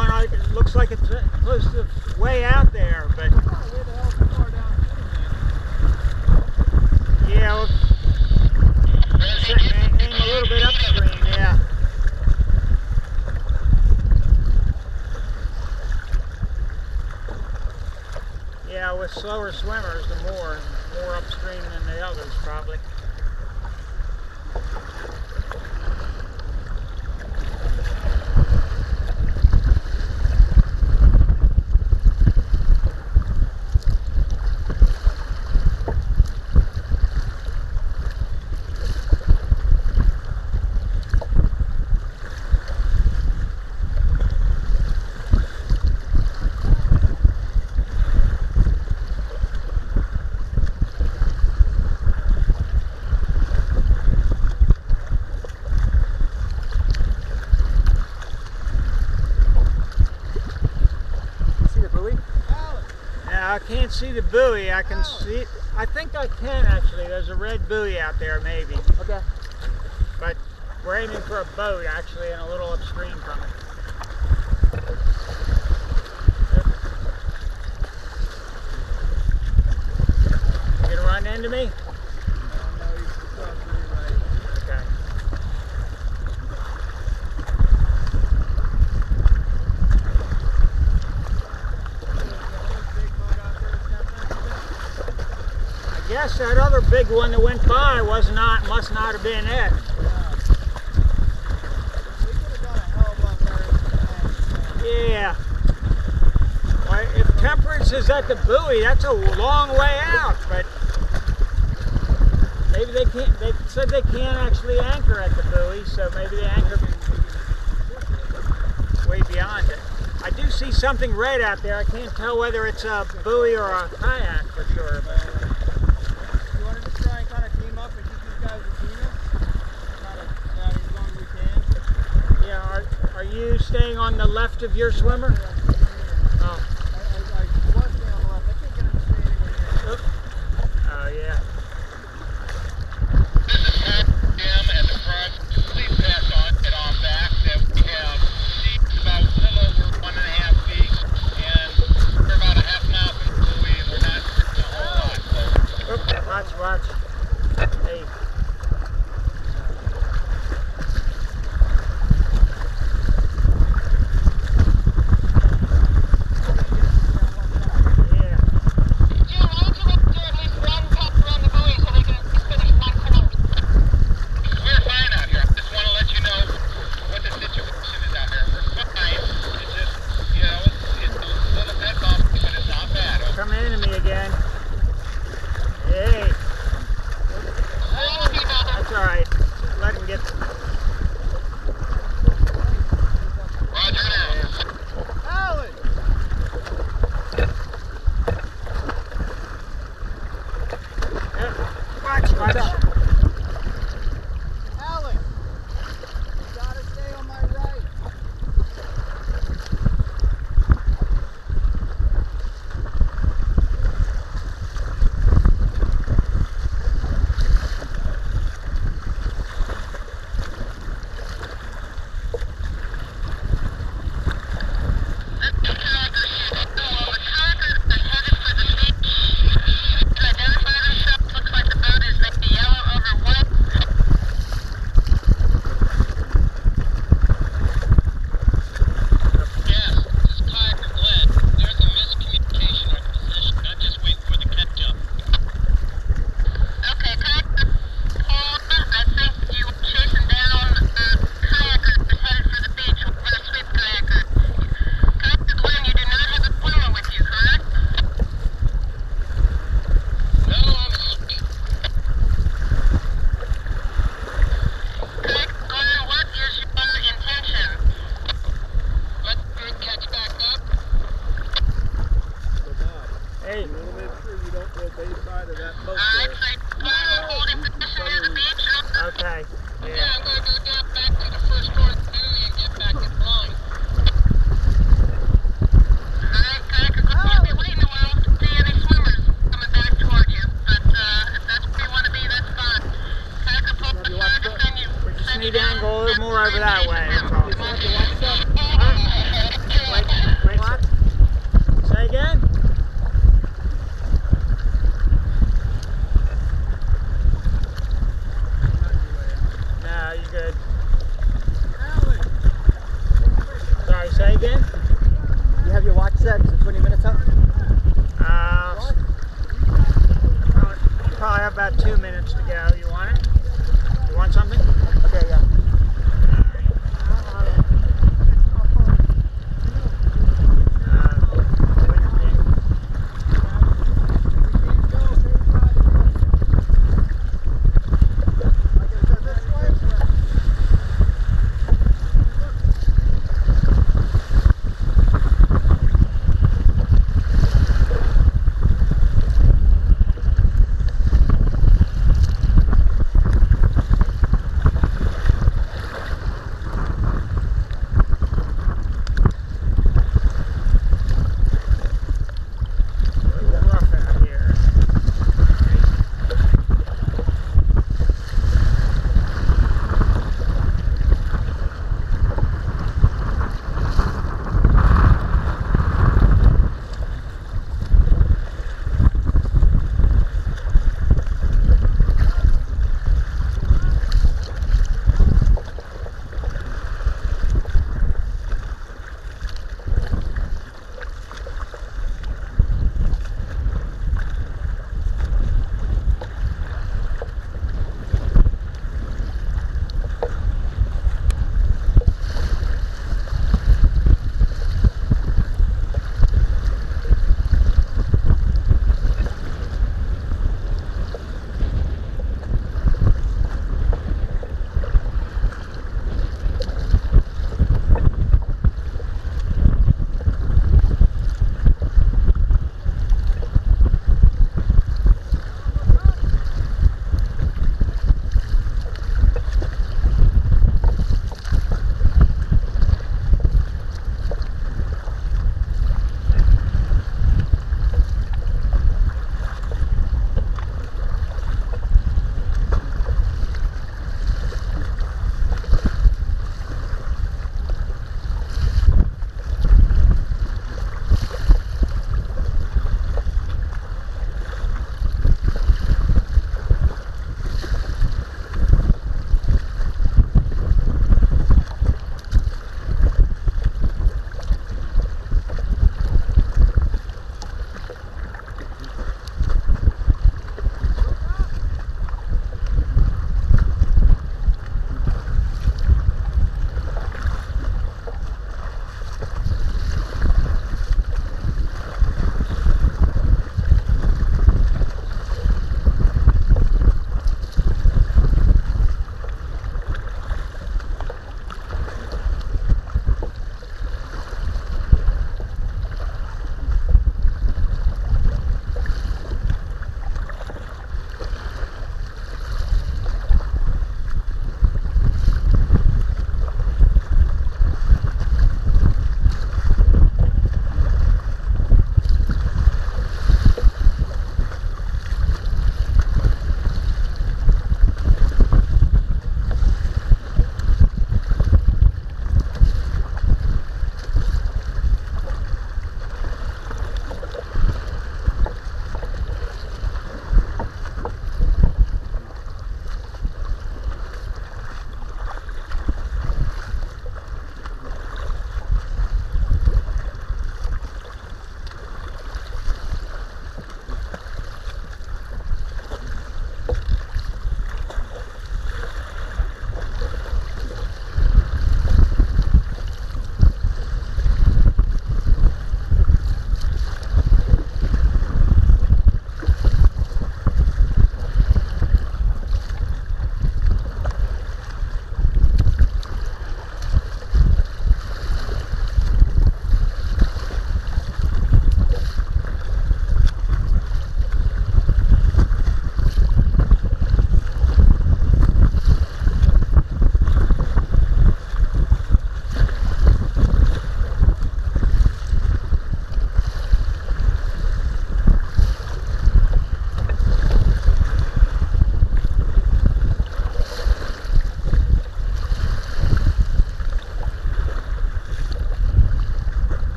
it looks like it's uh, close to way out there, but Where the hell's the car yeah, well, aim, aim a little bit upstream. Yeah. Yeah, with slower swimmers, the more more upstream than the others probably. I can't see the buoy. I can oh. see. I think I can actually. There's a red buoy out there, maybe. Okay. But we're aiming for a boat actually, and a little upstream from it. You gonna run into me? Okay. I guess that other big one that went by was not, must not have been it. Yeah. If Temperance is at the buoy, that's a long way out, but maybe they can't, they said they can't actually anchor at the buoy, so maybe they anchor way beyond it. I do see something red out there. I can't tell whether it's a buoy or a kayak for sure. But You wanted to try and kind of team up and keep these guys between us? Kind of, yeah, as long as we can. yeah, are, are you staying on the left of your swimmer? me down, go a little more over that way. Wait, wait, what? Say again?